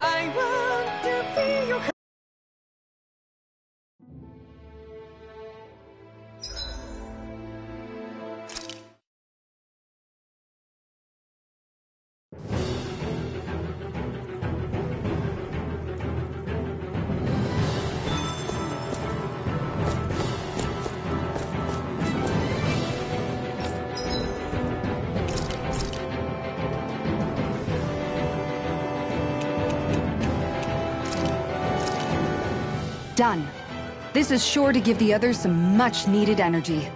I want Done. This is sure to give the others some much-needed energy.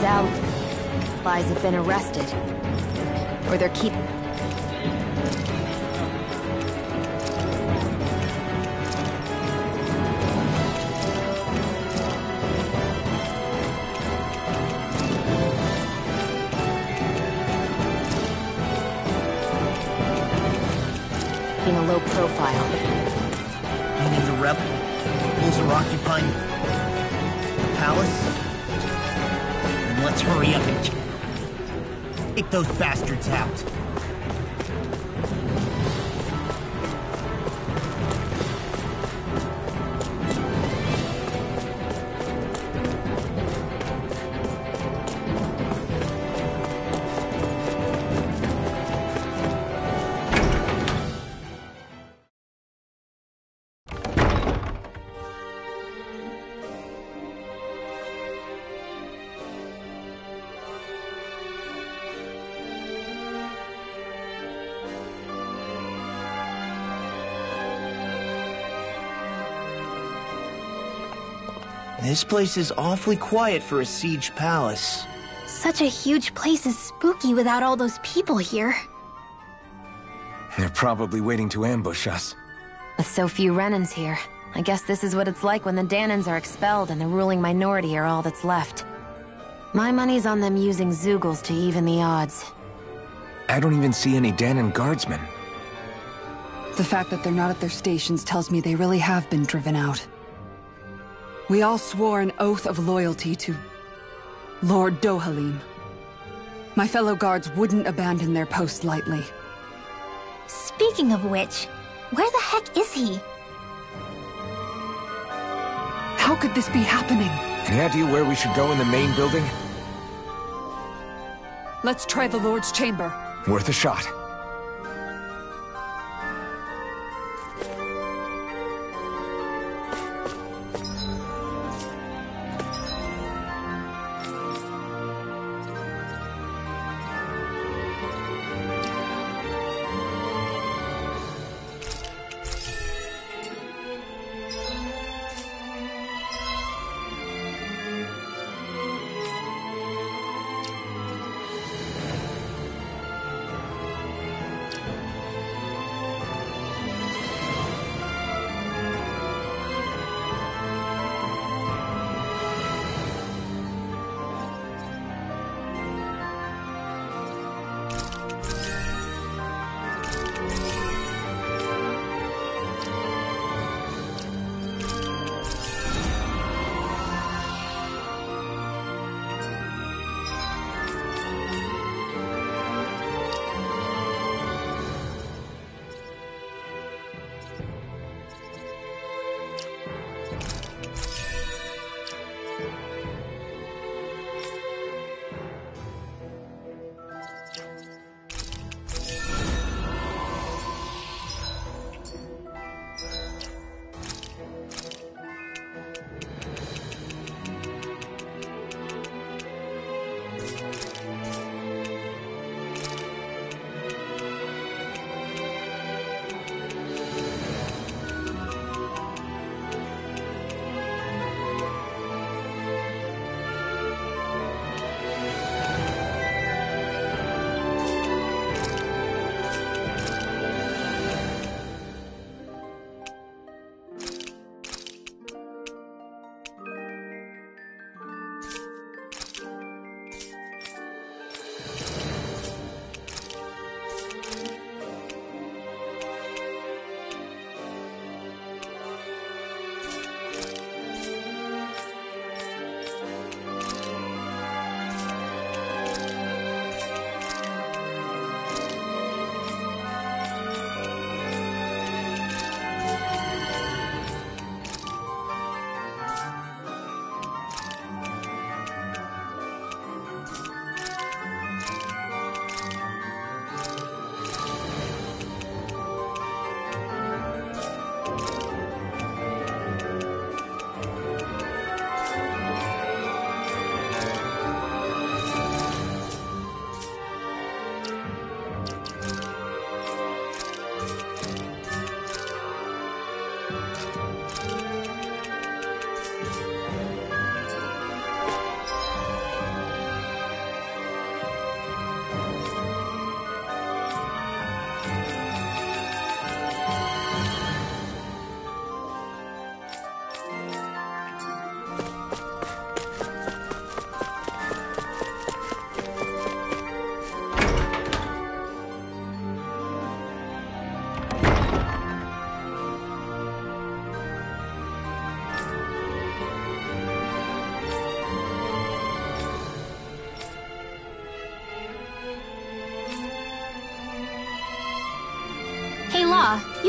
Dohalim's out, spies have been arrested, or they're keep... Being a low profile. Meaning the rebels are occupying the palace? Let's hurry up and kick those bastards out. This place is awfully quiet for a siege palace. Such a huge place is spooky without all those people here. They're probably waiting to ambush us. With so few Renans here, I guess this is what it's like when the Danans are expelled and the ruling minority are all that's left. My money's on them using Zeugles to even the odds. I don't even see any Danan guardsmen. The fact that they're not at their stations tells me they really have been driven out. We all swore an oath of loyalty to Lord Dohalim. My fellow guards wouldn't abandon their post lightly. Speaking of which, where the heck is he? How could this be happening? Any idea where we should go in the main building? Let's try the Lord's chamber. Worth a shot.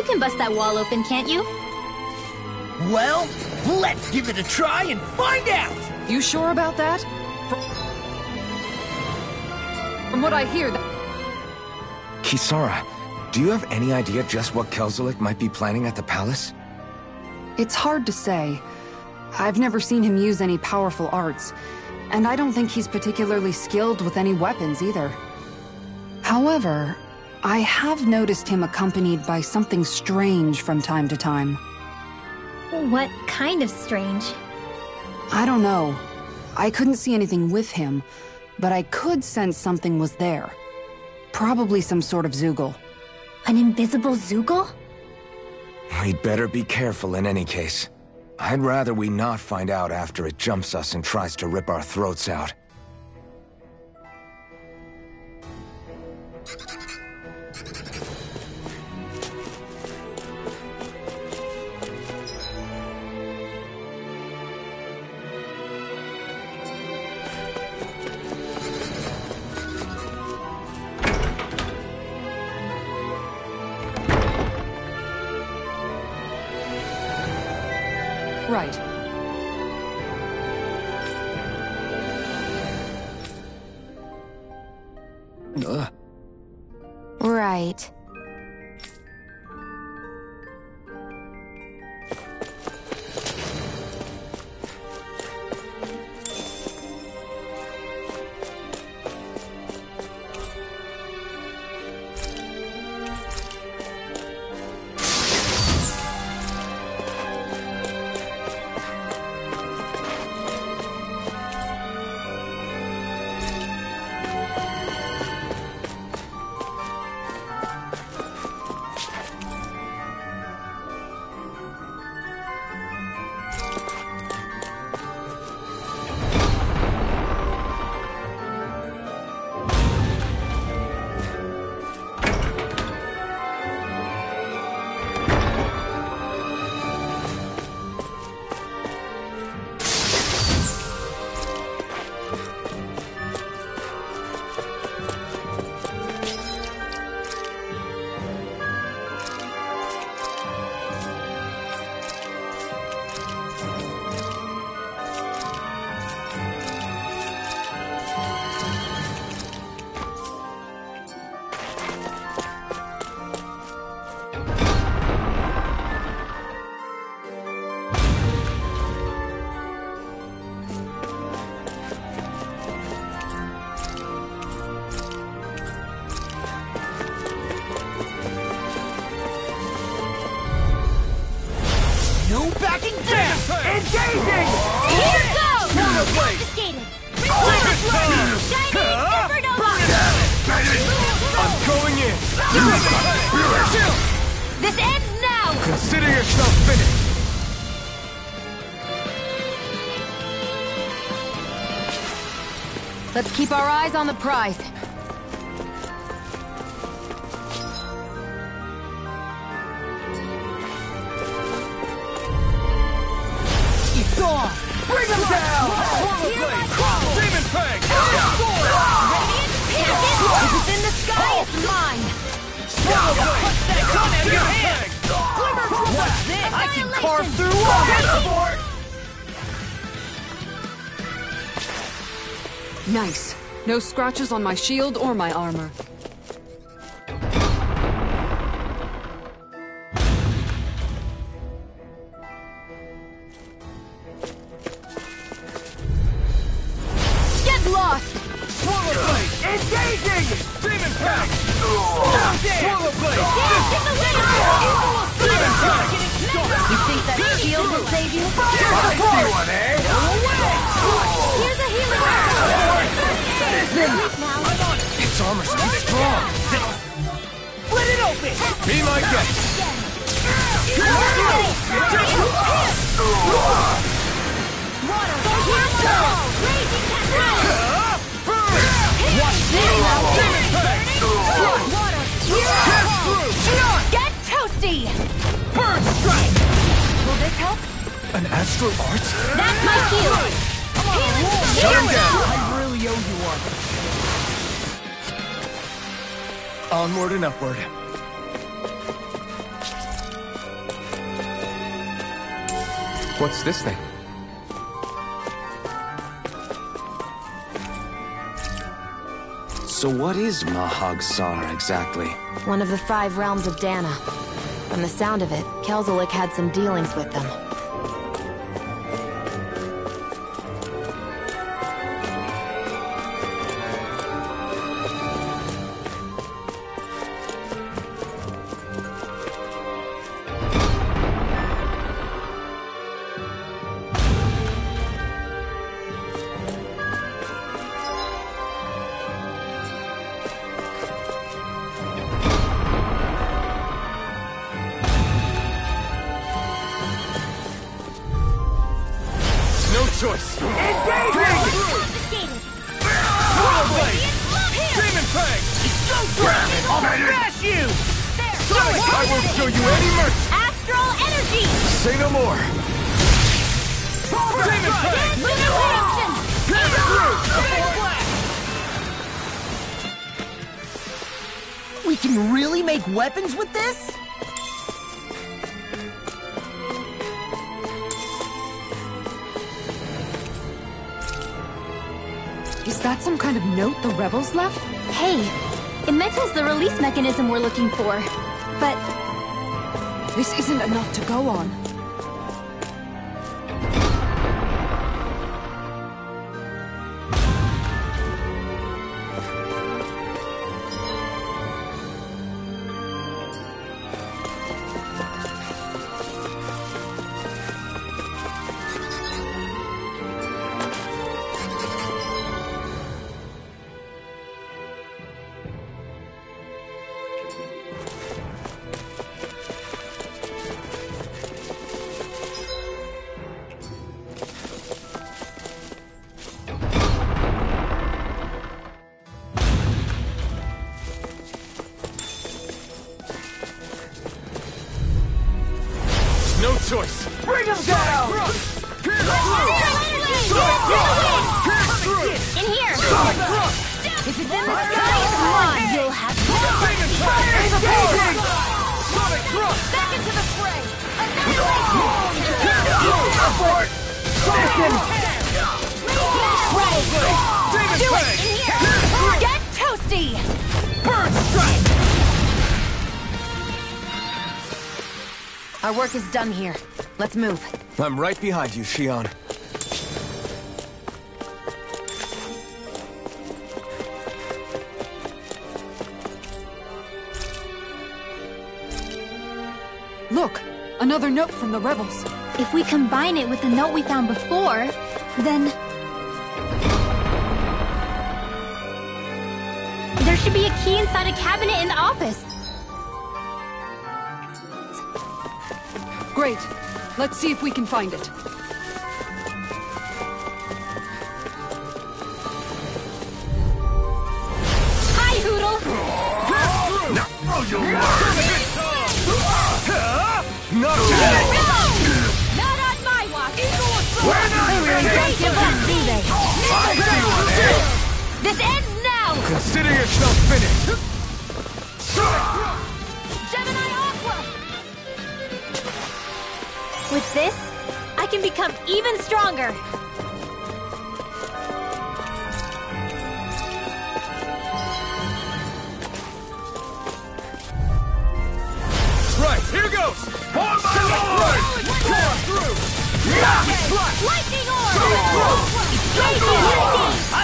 You can bust that wall open, can't you? Well, let's give it a try and find out! You sure about that? From, from what I hear, th- Kisara, do you have any idea just what Kelzelik might be planning at the palace? it's hard to say. I've never seen him use any powerful arts, and I don't think he's particularly skilled with any weapons either. However, I have noticed him accompanied by something strange from time to time. What kind of strange? I don't know. I couldn't see anything with him, but I could sense something was there. Probably some sort of Zeugle. An invisible Zeugle? We'd better be careful in any case. I'd rather we not find out after it jumps us and tries to rip our throats out. Our eyes on the prize. It's on! Bring them down! Demon Fang! If it's in the sky, it's mine! I can carve through all Nice. No scratches on my shield or my armor. Sar exactly? One of the five realms of Dana. From the sound of it, Kelzelik had some dealings with them. Weapons with this? Is that some kind of note the rebels left? Hey, it mentions the release mechanism we're looking for. But This isn't enough to go on. Back into the fray! Do it! Get toasty! Bird strike! Our work is done here. Let's move. I'm right behind you, Shionne. Another note from the rebels. If we combine it with the note we found before, then... There should be a key inside a cabinet in the office. Great. Let's see if we can find it. This ends now! Consider yourself finished! Gemini Aqua! With this, I can become even stronger. Right, here goes! On my lord! Through! Lightning orb! Lightning! I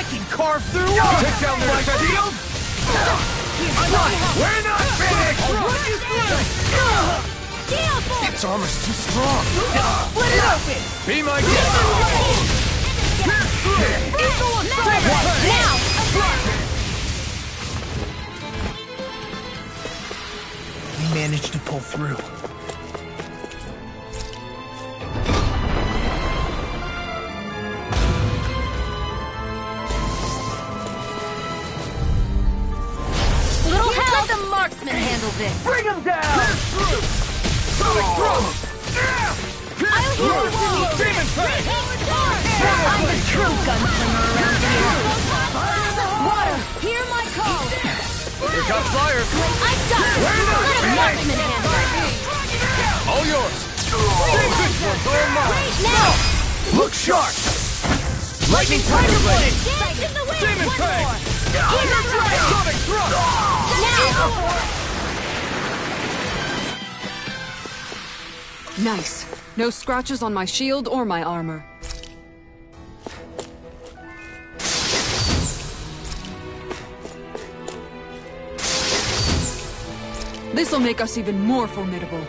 can carve through walls! Take down their shield! We're not finished! Steel force! Its armor's too strong! Split it open! Be my guest! Now! We managed to pull through. The marksman handle this! Bring him down! Sonic thrust! I'll heal the wound! Demon Fang! I'm the true gunslinger around here! Water, hear my call! Here comes fire! I've got it! Let a marksman handle it! All yours! Look sharp! Lightning Tiger Blade! Dance in the wind! Demon Fang! more! Keep it! Sonic Thrust! Nice. No scratches on my shield or my armor. This'll make us even more formidable.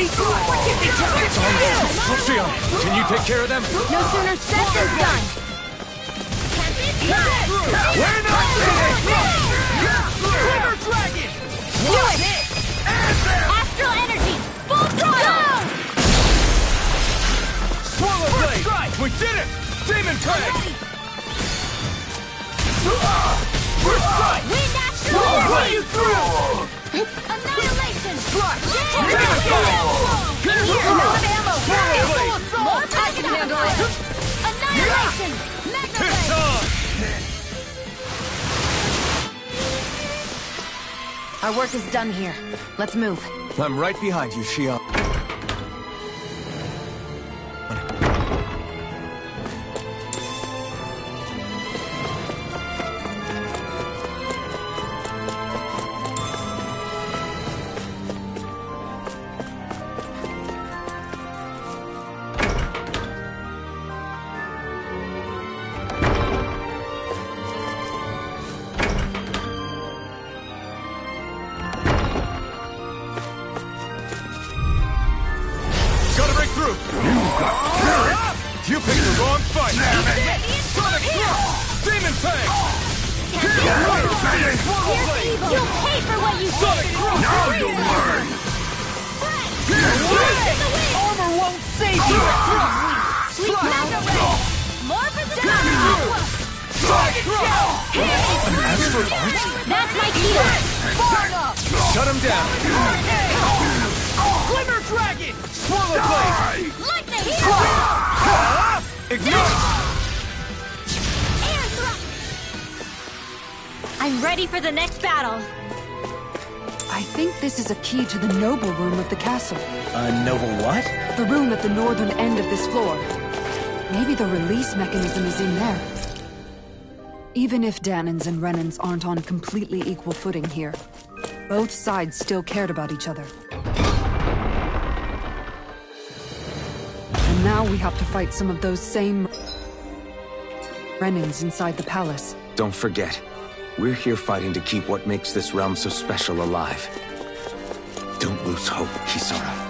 Divine freak! Lucian, can you take care of them? No sooner said than done! We're not finished! Glimmer Dragon! Do it! Astral energy! Full throttle! Swallow Blade! We did it! Demon Fang! Wind astral energy! through! Our work is done here. Let's move. I'm right behind you, Shionne. Castle. A noble what? The room at the northern end of this floor. Maybe the release mechanism is in there. Even if Danans and Renans aren't on completely equal footing here, both sides still cared about each other. And now we have to fight some of those same Renans inside the palace. Don't forget, we're here fighting to keep what makes this realm so special alive. Don't lose hope, Kisara. This help.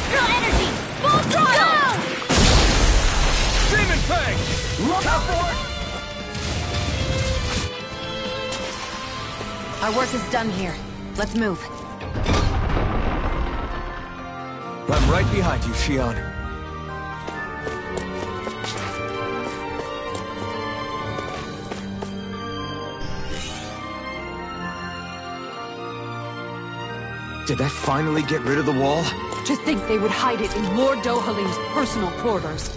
Our work is done here. Let's move. I'm right behind you, Shionne. Did that finally get rid of the wall? To think they would hide it in Lord Dohalim's personal quarters.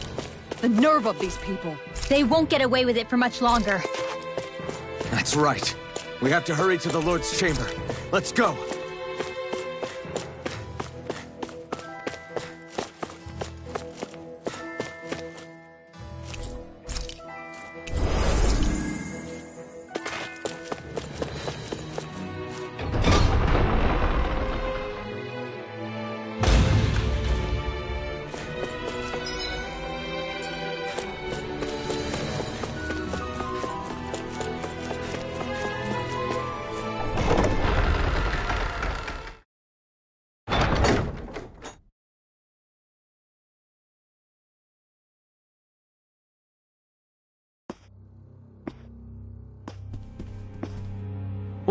The nerve of these people. They won't get away with it for much longer. That's right. We have to hurry to the Lord's chamber. Let's go.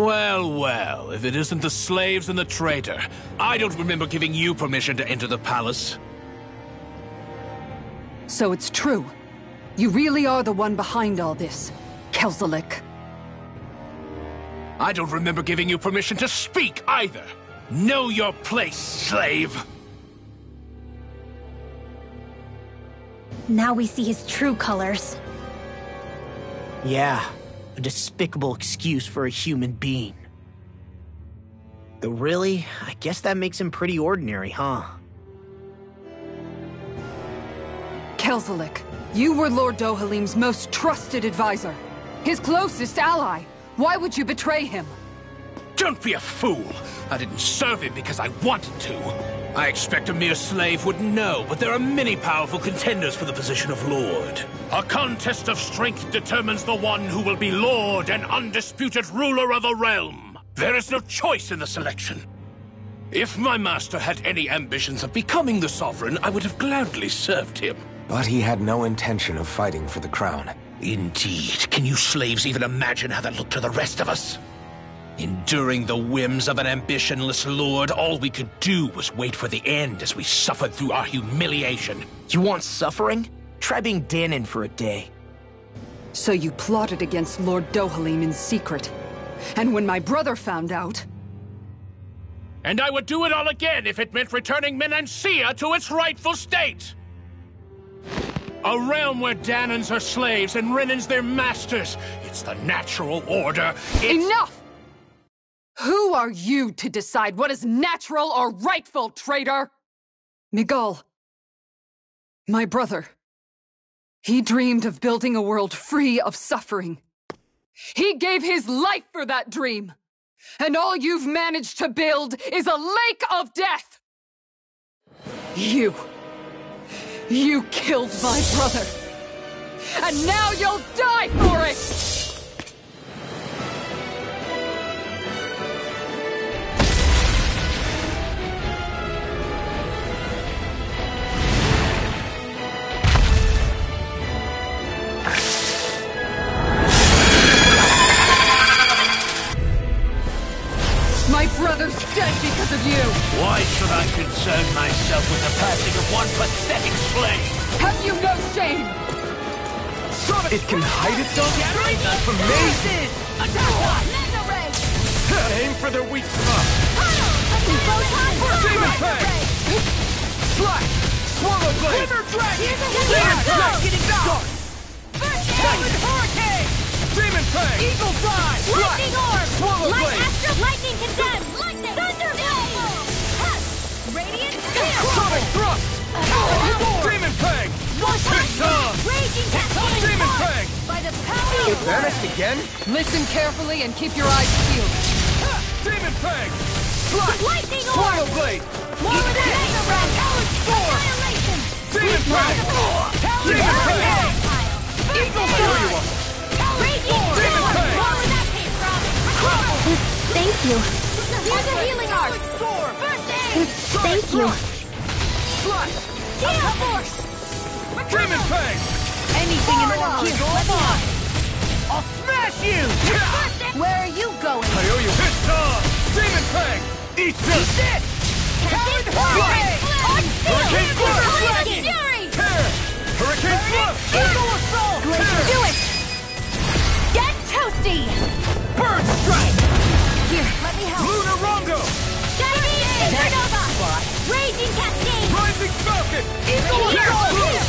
Well, well, if it isn't the slaves and the traitor. I don't remember giving you permission to enter the palace. So it's true. You really are the one behind all this, Kelzelik. I don't remember giving you permission to speak either. Know your place, slave! Now we see his true colors. Yeah, a despicable excuse for a human being. Though really, I guess that makes him pretty ordinary, huh? Kelzelik, you were Lord Dohalim's most trusted advisor. His closest ally. Why would you betray him? Don't be a fool! I didn't serve him because I wanted to. I expect a mere slave would know, but there are many powerful contenders for the position of Lord. A contest of strength determines the one who will be Lord and undisputed ruler of a realm. There is no choice in the selection. If my master had any ambitions of becoming the sovereign, I would have gladly served him. But he had no intention of fighting for the crown. Indeed. Can you slaves even imagine how that looked to the rest of us? Enduring the whims of an ambitionless lord, all we could do was wait for the end as we suffered through our humiliation. You want suffering? Try being Danan for a day. So you plotted against Lord Dohalim in secret. And when my brother found out, And I would do it all again if it meant returning Menancia to its rightful state! A realm where Danans are slaves and Renans their masters. It's the natural order. It's... enough! Who are you to decide what is natural or rightful, traitor? Miguel. My brother. He dreamed of building a world free of suffering. He gave his life for that dream. And all you've managed to build is a lake of death! You. You killed my brother. And now you'll die for it! Of you! Why should I concern myself with the passing of one pathetic slave? Have you no shame? It can hide itself from me? Aim for their weak spot! Demon Fang! Slash! Swallow blade! Here's a getting dark! Hurricane! Demon Fang! Eagle Fly! Lightning Orb! Swallow Light blade! Astral Lightning Condemned! Lightning! Thunder Sonic thrust! Demon Peg! Raging Demon Peg! By the power vanished again? Listen carefully and keep your eyes peeled. Demon Peg! Lightning Orb. Swallow Blade! More of the Mega Red! Annihilation! Demon Peg! Demon Eagle Raging Demon that came from! Thank you. Use a healing art! First aid! Thank you. Gale Force! Demon Fang! Anything in order! Here, let me help! I'll smash you! Where are you going? I owe you. Piston! Demon Fang! Eat this! Captain Hurricane! Hurricane Blast! Dragon! Fury! Tear! Hurricane Thrust! Eagle Assault! Tear! Do it! Get toasty! Bird Strike! Here, let me help! Lunar Rondo! Shining Supernova! Raging Cascade! Rising Falcon! Eagle Tear! Assault!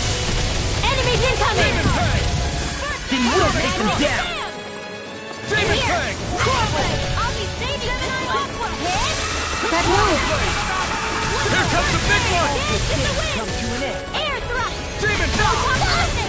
Enemies incoming! Demon Fang! Then we'll take them down! Demon Fang! I'll be saving this Aqua Head! That move. Here comes the big one! Dance in the wind! Air thrust! Demon Fang!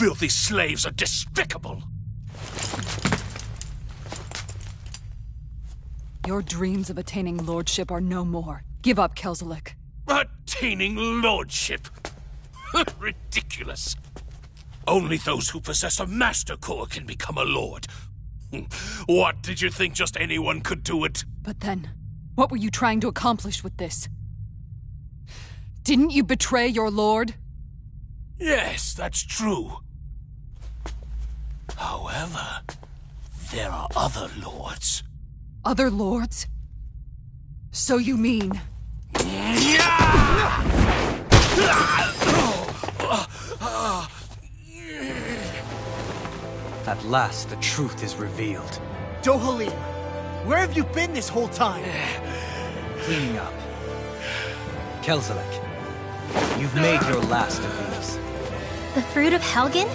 Filthy slaves are despicable! Your dreams of attaining lordship are no more. Give up, Kelzelik. Attaining lordship! Ridiculous! Only those who possess a master core can become a lord. What, did you think just anyone could do it? But then, what were you trying to accomplish with this? Didn't you betray your lord? Yes, that's true. However, there are other lords. Other lords? So you mean... At last, the truth is revealed. Dohalim, where have you been this whole time? Cleaning up. Kelzelik, you've made your last of these. The fruit of Helgen?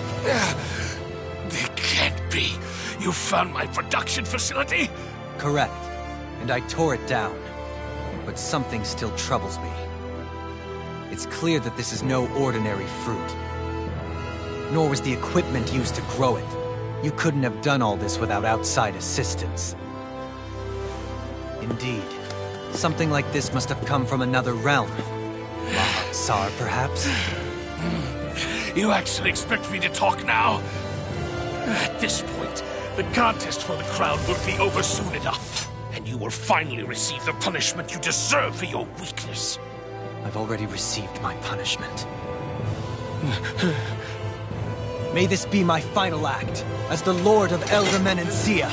Be. You found my production facility? Correct. And I tore it down. But something still troubles me. It's clear that this is no ordinary fruit. Nor was the equipment used to grow it. You couldn't have done all this without outside assistance. Indeed. Something like this must have come from another realm. Tsar, perhaps? You actually expect me to talk now? At this point, the contest for the crown will be over soon enough. And you will finally receive the punishment you deserve for your weakness. I've already received my punishment. May this be my final act as the Lord of Elde Menancia.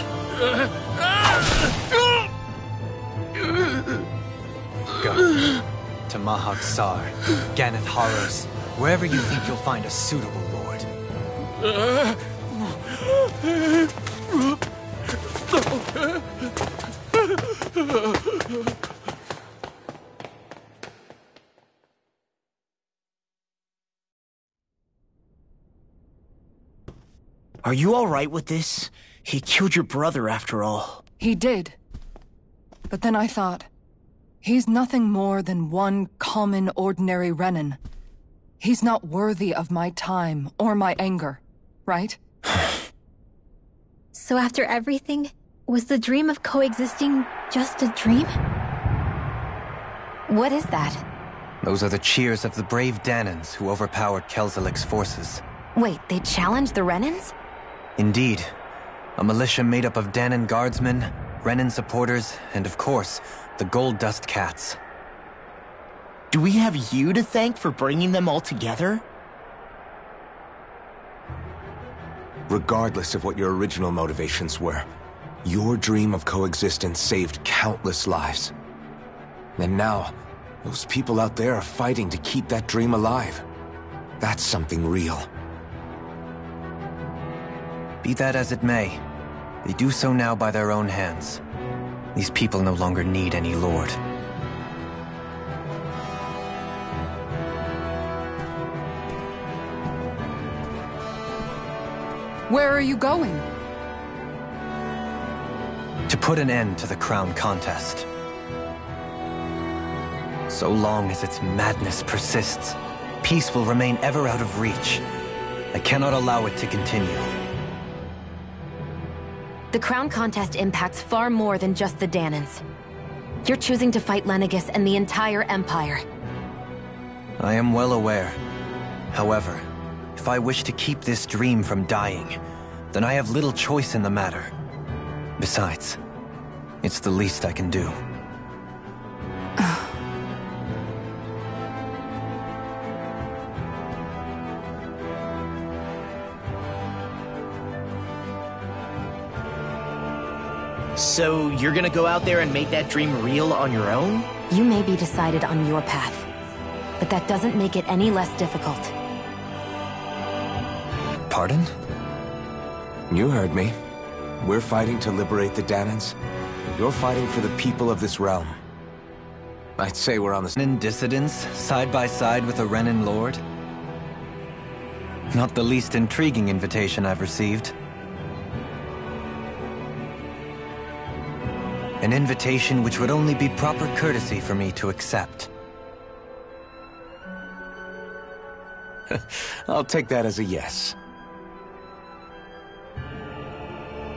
Go to Mahag Saar, Ganath Haros, wherever you think you'll find a suitable lord. Are you alright with this? He killed your brother after all. He did. But then I thought, he's nothing more than one common, ordinary Renan. He's not worthy of my time or my anger, right? So after everything, was the dream of coexisting just a dream? What is that? Those are the cheers of the brave Danans who overpowered Kelzelik's forces. Wait, they challenged the Renans? Indeed. A militia made up of Danan guardsmen, Renan supporters, and of course, the Gold Dust Cats. Do we have you to thank for bringing them all together? Regardless of what your original motivations were, your dream of coexistence saved countless lives. And now, those people out there are fighting to keep that dream alive. That's something real. Be that as it may, they do so now by their own hands. These people no longer need any lord. Where are you going? To put an end to the crown contest. So long as its madness persists, peace will remain ever out of reach. I cannot allow it to continue. The crown contest impacts far more than just the Danans. You're choosing to fight Lenegis and the entire Empire. I am well aware. However, if I wish to keep this dream from dying, then I have little choice in the matter. Besides, it's the least I can do. So you're gonna go out there and make that dream real on your own? You may be decided on your path, but that doesn't make it any less difficult. Pardon? You heard me. We're fighting to liberate the Danans. You're fighting for the people of this realm. I'd say we're on the... In dissidence, side by side with a Renan lord? Not the least intriguing invitation I've received. An invitation which would only be proper courtesy for me to accept. I'll take that as a yes.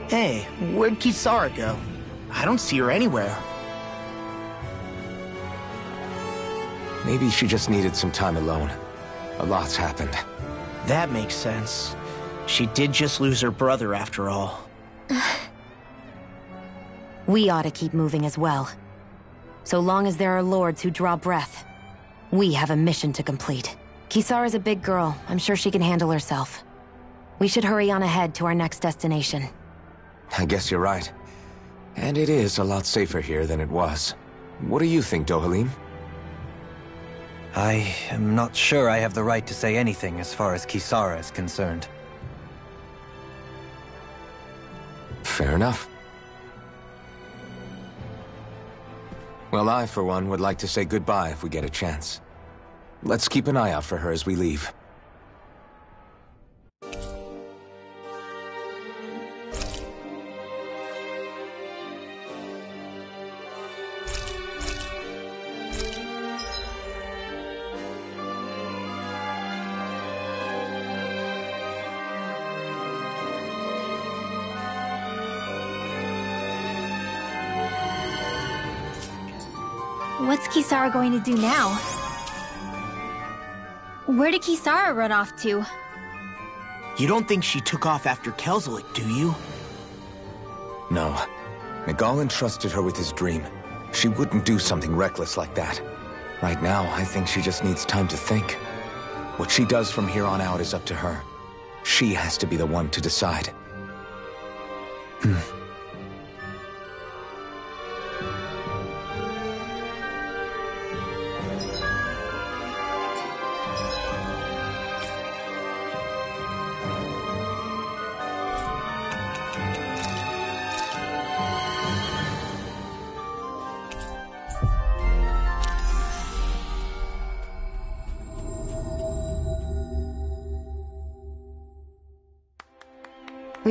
Hey, where'd Kisara go? I don't see her anywhere. Maybe she just needed some time alone. A lot's happened. That makes sense. She did just lose her brother after all. We ought to keep moving as well. So long as there are lords who draw breath, we have a mission to complete. Kisara's a big girl. I'm sure she can handle herself. We should hurry on ahead to our next destination. I guess you're right. And it is a lot safer here than it was. What do you think, Dohalim? I am not sure I have the right to say anything as far as Kisara is concerned. Fair enough. Well, I, for one, would like to say goodbye if we get a chance. Let's keep an eye out for her as we leave. Kisara going to do now? Where did Kisara run off to? You don't think she took off after Kelzelik, do you? No. Nagal entrusted her with his dream. She wouldn't do something reckless like that. Right now, I think she just needs time to think. What she does from here on out is up to her. She has to be the one to decide. Hmm.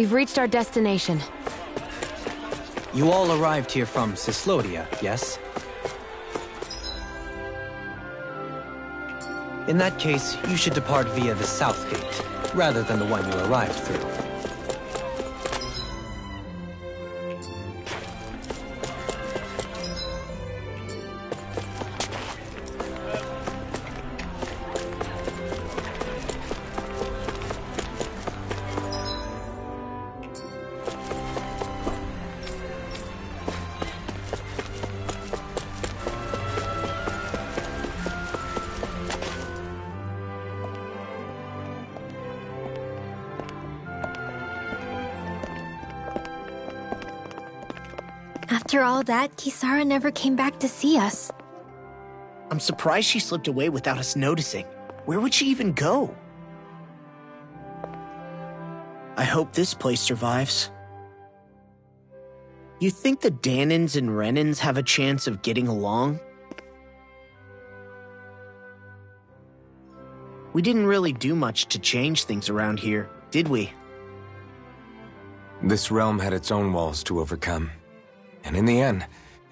We've reached our destination. You all arrived here from Cyslodia, yes? In that case, you should depart via the south gate, rather than the one you arrived through. Kisara never came back to see us. I'm surprised she slipped away without us noticing. Where would she even go? I hope this place survives. You think the Dahnans and Renans have a chance of getting along? We didn't really do much to change things around here, did we? This realm had its own walls to overcome. And in the end,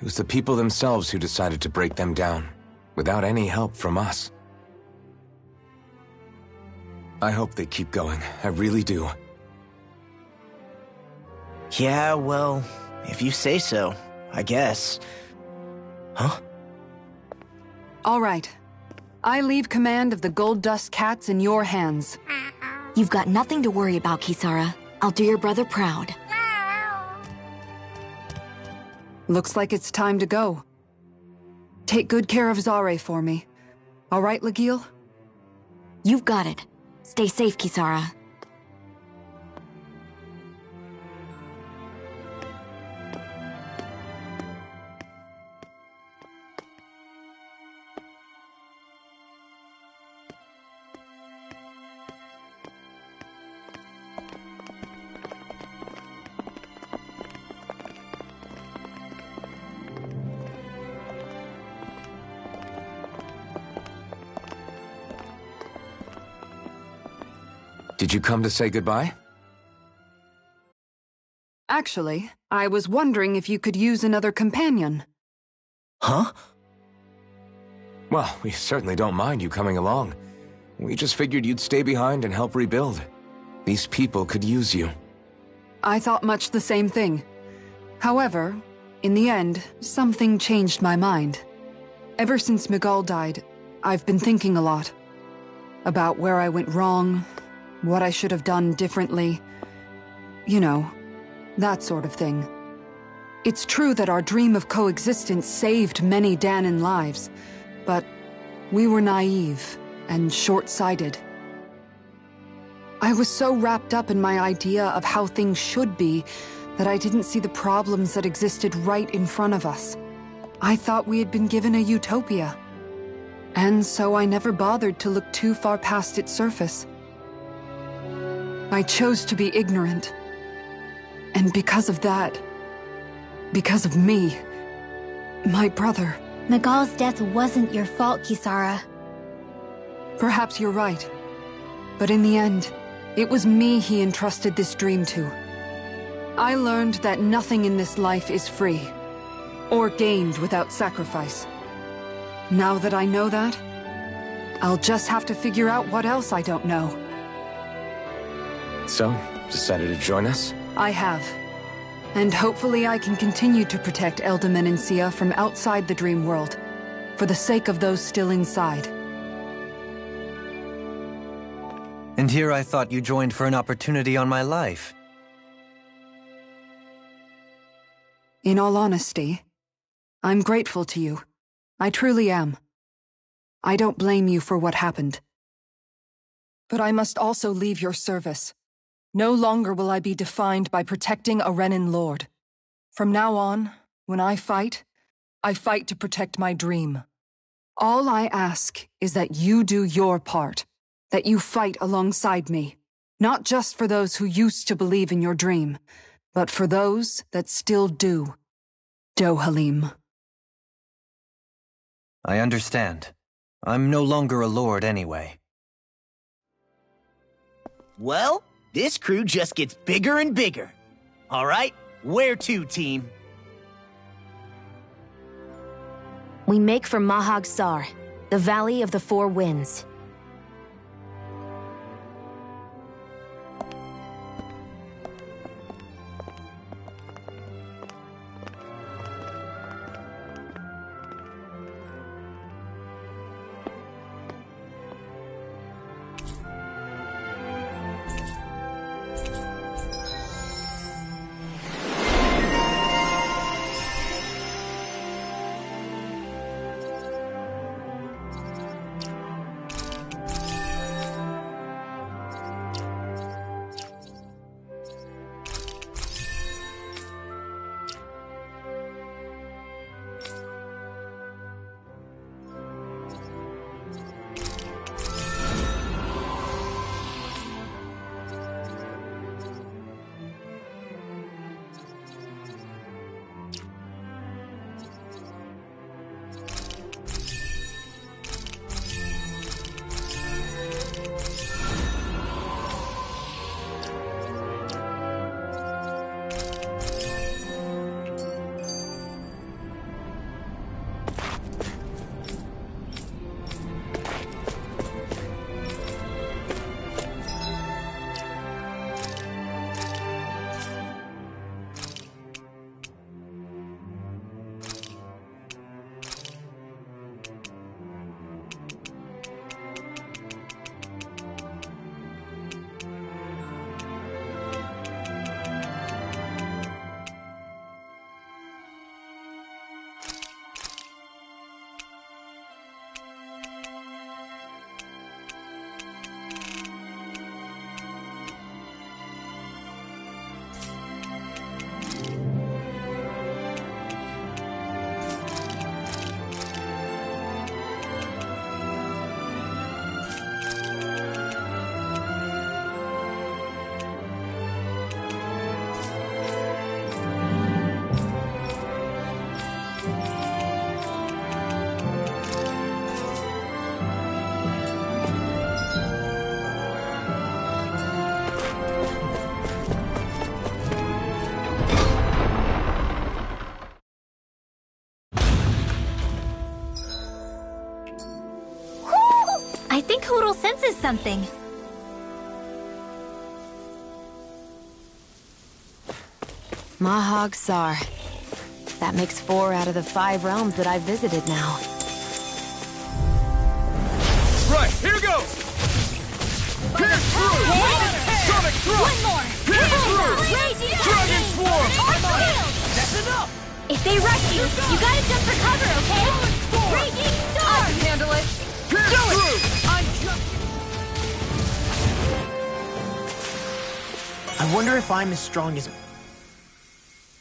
it was the people themselves who decided to break them down, without any help from us. I hope they keep going. I really do. Yeah, well, if you say so, I guess. Huh? All right. I leave command of the Gold Dust Cats in your hands. You've got nothing to worry about, Kisara. I'll do your brother proud. Looks like it's time to go. Take good care of Zare for me. All right, Lagiel? You've got it. Stay safe, Kisara. Did you come to say goodbye? Actually, I was wondering if you could use another companion. Huh? Well, we certainly don't mind you coming along. We just figured you'd stay behind and help rebuild. These people could use you. I thought much the same thing. However, in the end, something changed my mind. Ever since Miguel died, I've been thinking a lot. About where I went wrong, what I should have done differently. You know, that sort of thing. It's true that our dream of coexistence saved many Dahnan lives, but we were naive and short-sighted. I was so wrapped up in my idea of how things should be that I didn't see the problems that existed right in front of us. I thought we had been given a utopia. And so I never bothered to look too far past its surface. I chose to be ignorant. And because of that, because of me, my brother... Miguel's death wasn't your fault, Kisara. Perhaps you're right. But in the end, it was me he entrusted this dream to. I learned that nothing in this life is free, or gained without sacrifice. Now that I know that, I'll just have to figure out what else I don't know. So, decided to join us? I have. And hopefully I can continue to protect Elde Menancia from outside the dream world, for the sake of those still inside. And here I thought you joined for an opportunity on my life. In all honesty, I'm grateful to you. I truly am. I don't blame you for what happened. but I must also leave your service. No longer will I be defined by protecting a Renan lord. From now on, when I fight, I fight to protect my dream. All I ask is that you do your part, that you fight alongside me, not just for those who used to believe in your dream, but for those that still do. Dohalim. I understand. I'm no longer a lord anyway. Well, this crew just gets bigger and bigger. All right, where to, team? We make for Mahag Saar, the Valley of the Four Winds. I think senses something. Mahag Saar. That makes four out of the five realms that I've visited now. Right, here goes! Pierce through! Sonic thrust! One more! Pierce through! Raging Dragon swarm! That's enough! If they rush you, you gotta jump for cover, okay? I wonder if I'm as strong as...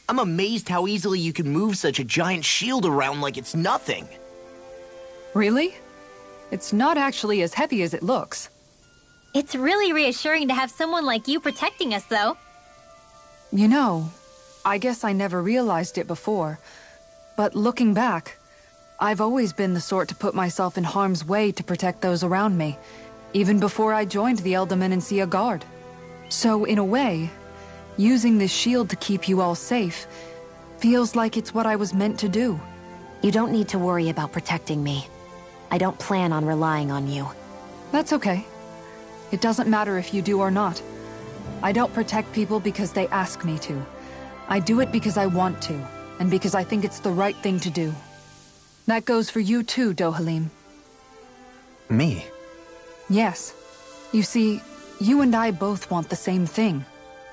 I'm amazed how easily you can move such a giant shield around like it's nothing. Really? It's not actually as heavy as it looks. It's really reassuring to have someone like you protecting us, though. You know, I guess I never realized it before. But looking back, I've always been the sort to put myself in harm's way to protect those around me, even before I joined the Elde Menancia Guard. So, in a way, using this shield to keep you all safe feels like it's what I was meant to do. You don't need to worry about protecting me. I don't plan on relying on you. That's okay. It doesn't matter if you do or not. I don't protect people because they ask me to. I do it because I want to, and because I think it's the right thing to do. That goes for you too, Dohalim. Me? Yes. You see, you and I both want the same thing.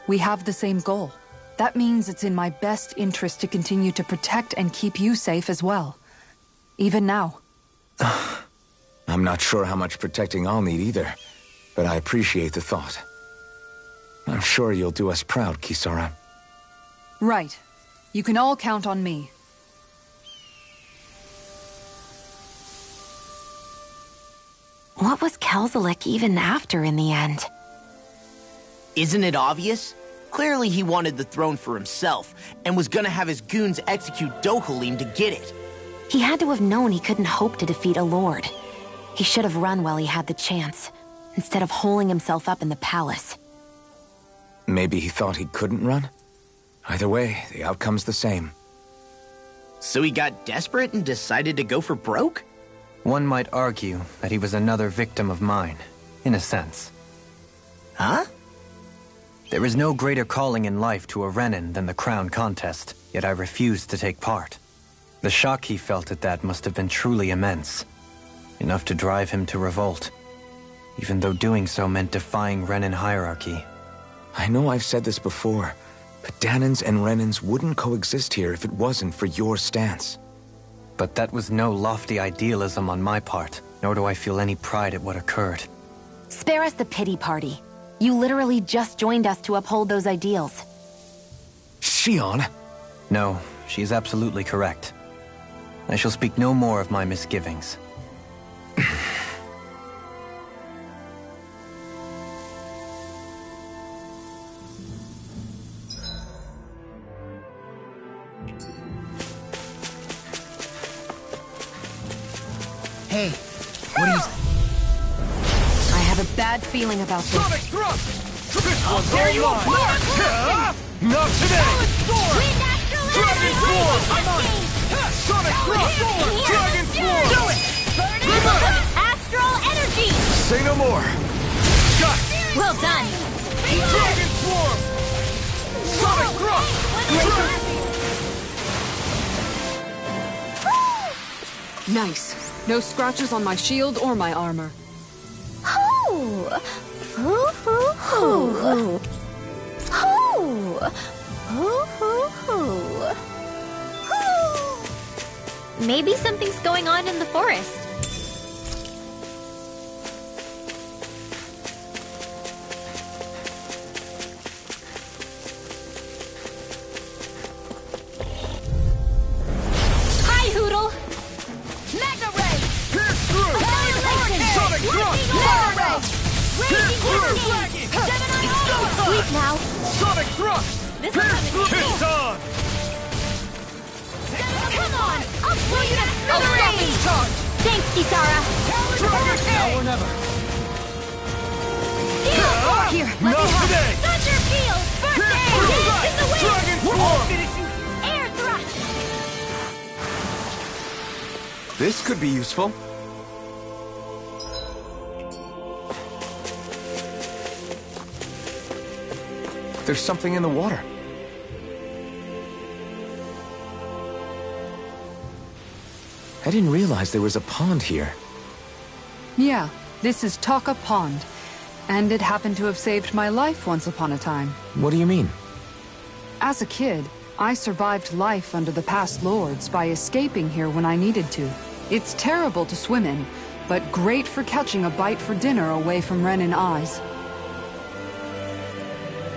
We have the same goal. That means it's in my best interest to continue to protect and keep you safe as well. Even now. I'm not sure how much protecting I'll need either. but I appreciate the thought. I'm sure you'll do us proud, Kisara. Right. You can all count on me. What was Kelzelik even after in the end? Isn't it obvious? Clearly he wanted the throne for himself, and was gonna have his goons execute Dohalim to get it. He had to have known he couldn't hope to defeat a lord. He should have run while he had the chance, instead of holing himself up in the palace. Maybe he thought he couldn't run? Either way, the outcome's the same. So he got desperate and decided to go for broke? One might argue that he was another victim of mine, in a sense. Huh? There is no greater calling in life to a Renan than the crown contest, yet I refused to take part. The shock he felt at that must have been truly immense. Enough to drive him to revolt. Even though doing so meant defying Renan hierarchy. I know I've said this before, but Dahnans and Renans wouldn't coexist here if it wasn't for your stance. But that was no lofty idealism on my part, nor do I feel any pride at what occurred. Spare us the pity party. You literally just joined us to uphold those ideals. Shionne! No, she is absolutely correct. I shall speak no more of my misgivings. Feeling about this. Sonic thrust! This one's all mine! Yeah? Not today! Wind astral Dragon energy! form! Cascade! Sonic thrust! Dragon form! Do it! Burn it! Astral energy! Say no more! Got it! Well done! Dragon form! Sonic thrust! Nice. No scratches on my shield or my armor. Maybe something's going on in the forest. Be useful. There's something in the water. I didn't realize there was a pond here. Yeah, this is Taka Pond. And it happened to have saved my life once upon a time. What do you mean? As a kid, I survived life under the past lords by escaping here when I needed to. It's terrible to swim in, but great for catching a bite for dinner away from Renan eyes.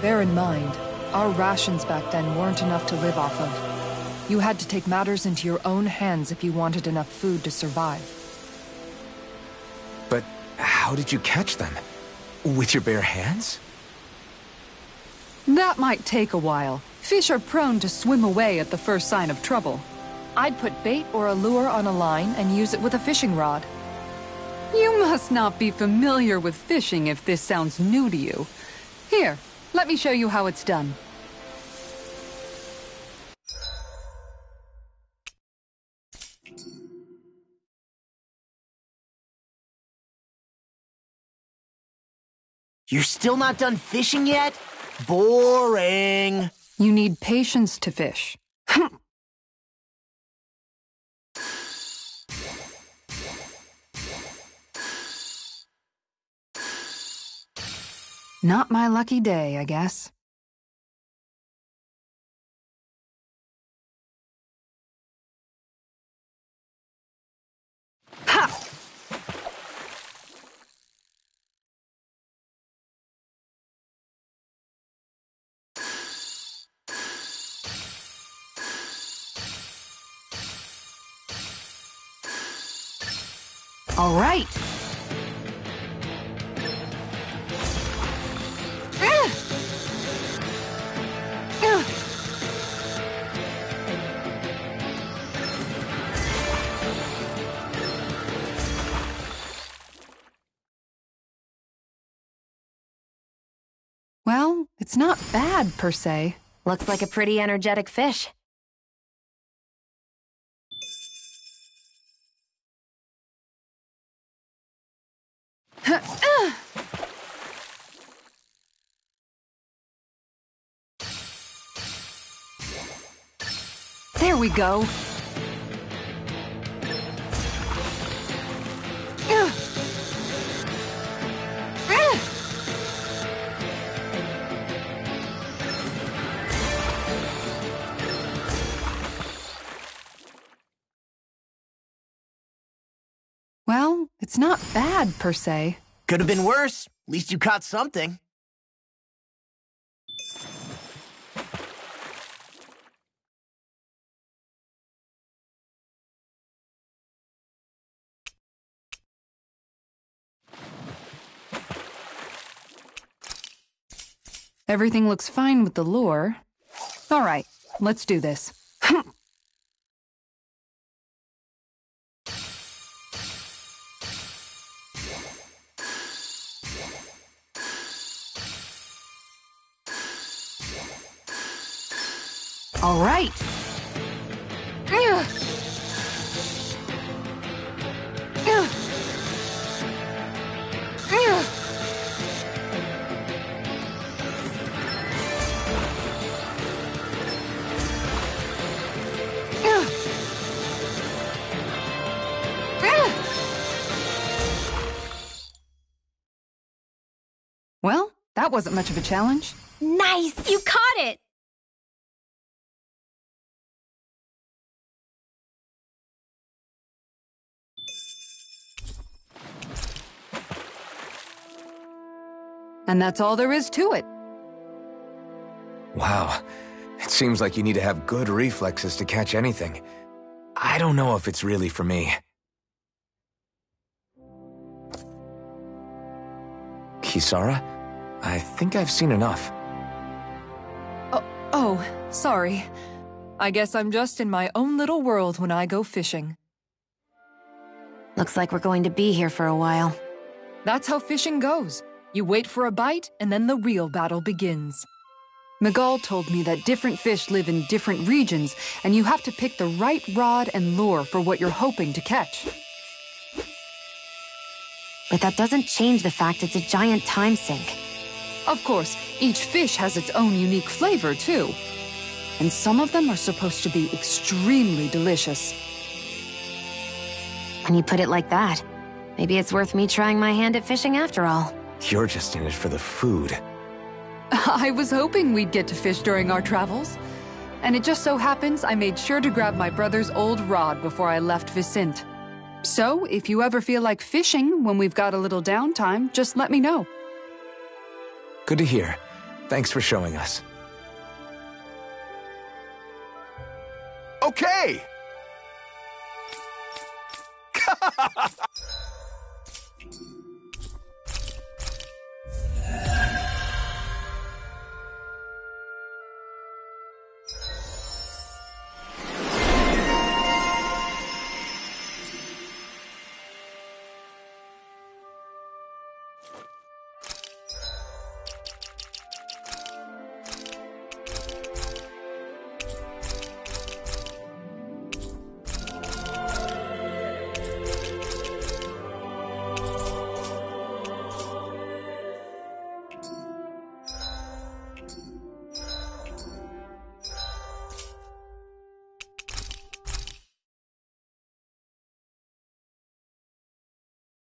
Bear in mind, our rations back then weren't enough to live off of. You had to take matters into your own hands if you wanted enough food to survive. But how did you catch them? With your bare hands? That might take a while. Fish are prone to swim away at the first sign of trouble. I'd put bait or a lure on a line and use it with a fishing rod. You must not be familiar with fishing if this sounds new to you. Here, let me show you how it's done. You're still not done fishing yet? Boring. You need patience to fish. Not my lucky day, I guess. Ha! All right. It's not bad per se. Looks like a pretty energetic fish. There we go. Well, it's not bad per se. Could have been worse. At least you caught something. Everything looks fine with the lure. All right, let's do this. All right. Well, that wasn't much of a challenge. Nice! You caught it! And that's all there is to it. Wow. It seems like you need to have good reflexes to catch anything. I don't know if it's really for me. Kisara? I think I've seen enough. Oh, oh, sorry. I guess I'm just in my own little world when I go fishing. Looks like we're going to be here for a while. That's how fishing goes. You wait for a bite, and then the real battle begins. Miguel told me that different fish live in different regions, and you have to pick the right rod and lure for what you're hoping to catch. But that doesn't change the fact it's a giant time sink. Of course, each fish has its own unique flavor, too. And some of them are supposed to be extremely delicious. When you put it like that, maybe it's worth me trying my hand at fishing after all. You're just in it for the food. I was hoping we'd get to fish during our travels. And it just so happens I made sure to grab my brother's old rod before I left Viscint. So, if you ever feel like fishing when we've got a little downtime, just let me know. Good to hear. Thanks for showing us. Okay!